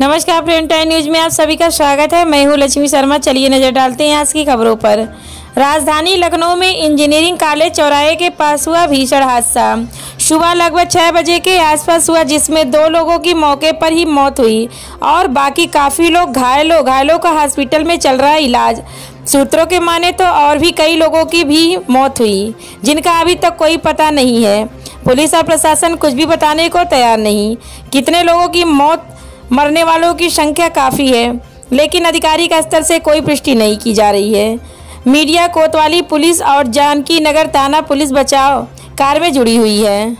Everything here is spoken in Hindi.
नमस्कार प्रेम टाइम न्यूज़ में आप सभी का स्वागत है। मैं हूँ लक्ष्मी शर्मा। चलिए नज़र डालते हैं आज की खबरों पर। राजधानी लखनऊ में इंजीनियरिंग कॉलेज चौराहे के पास हुआ भीषण हादसा। सुबह लगभग छह बजे के आसपास हुआ, जिसमें दो लोगों की मौके पर ही मौत हुई और बाकी काफ़ी लोग घायल हो घायलों का हॉस्पिटल में चल रहा इलाज। सूत्रों के माने तो और भी कई लोगों की भी मौत हुई, जिनका अभी तक कोई पता नहीं है। पुलिस और प्रशासन कुछ भी बताने को तैयार नहीं। कितने लोगों की मौत मरने वालों की संख्या काफ़ी है, लेकिन अधिकारी का स्तर से कोई पुष्टि नहीं की जा रही है। मीडिया कोतवाली पुलिस और जानकी नगर थाना पुलिस बचाव कार में जुड़ी हुई है।